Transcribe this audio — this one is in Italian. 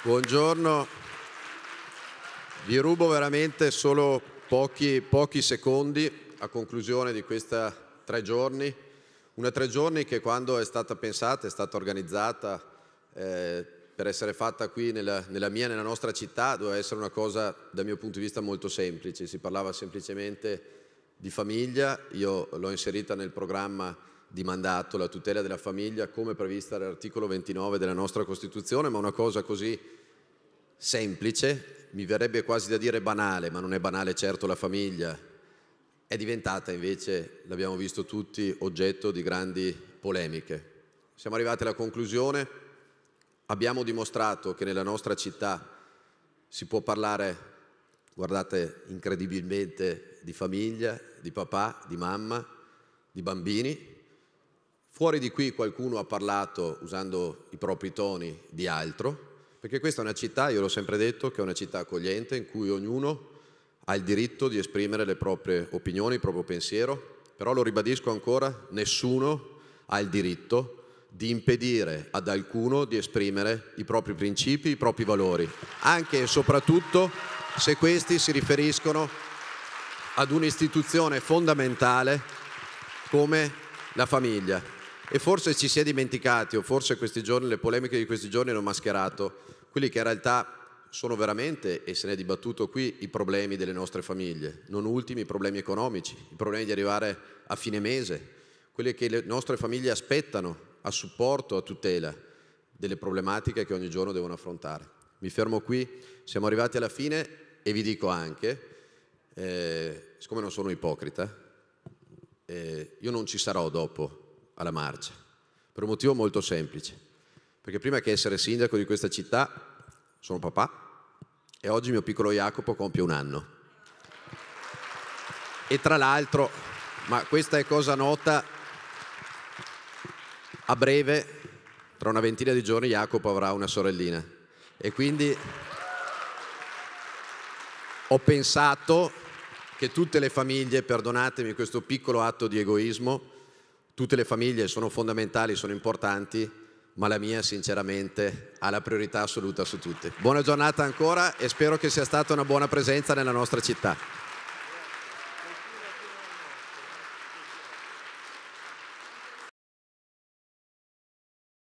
Buongiorno. Vi rubo veramente solo pochi, pochi secondi a conclusione di questa tre giorni. Una tre giorni che quando è stata pensata, è stata organizzata eh, per essere fatta qui nella, nella mia, nella nostra città, doveva essere una cosa dal mio punto di vista molto semplice. Si parlava semplicemente di famiglia, io l'ho inserita nel programma di mandato, la tutela della famiglia come prevista dall'articolo 29 della nostra Costituzione, ma una cosa così semplice, mi verrebbe quasi da dire banale, ma non è banale certo la famiglia, è diventata invece, l'abbiamo visto tutti, oggetto di grandi polemiche. Siamo arrivati alla conclusione, abbiamo dimostrato che nella nostra città si può parlare, guardate, incredibilmente di famiglia, di papà, di mamma, di bambini. Fuori di qui qualcuno ha parlato, usando i propri toni, di altro, perché questa è una città, io l'ho sempre detto, che è una città accogliente in cui ognuno ha il diritto di esprimere le proprie opinioni, il proprio pensiero, però lo ribadisco ancora, nessuno ha il diritto di impedire ad alcuno di esprimere i propri principi, i propri valori, anche e soprattutto se questi si riferiscono ad un'istituzione fondamentale come la famiglia. E forse ci si è dimenticati, o forse questi giorni, le polemiche di questi giorni hanno mascherato. Quelli che in realtà sono veramente, e se ne è dibattuto qui, i problemi delle nostre famiglie, non ultimi i problemi economici, i problemi di arrivare a fine mese, quelli che le nostre famiglie aspettano a supporto, a tutela delle problematiche che ogni giorno devono affrontare. Mi fermo qui, siamo arrivati alla fine e vi dico anche, eh, siccome non sono ipocrita, eh, io non ci sarò dopo alla marcia, per un motivo molto semplice, perché prima che essere sindaco di questa città sono papà e oggi mio piccolo Jacopo compie un anno. E tra l'altro, ma questa è cosa nota, a breve, tra una ventina di giorni, Jacopo avrà una sorellina. E quindi ho pensato che tutte le famiglie, perdonatemi questo piccolo atto di egoismo, tutte le famiglie sono fondamentali, sono importanti, ma la mia sinceramente ha la priorità assoluta su tutte. Buona giornata ancora e spero che sia stata una buona presenza nella nostra città.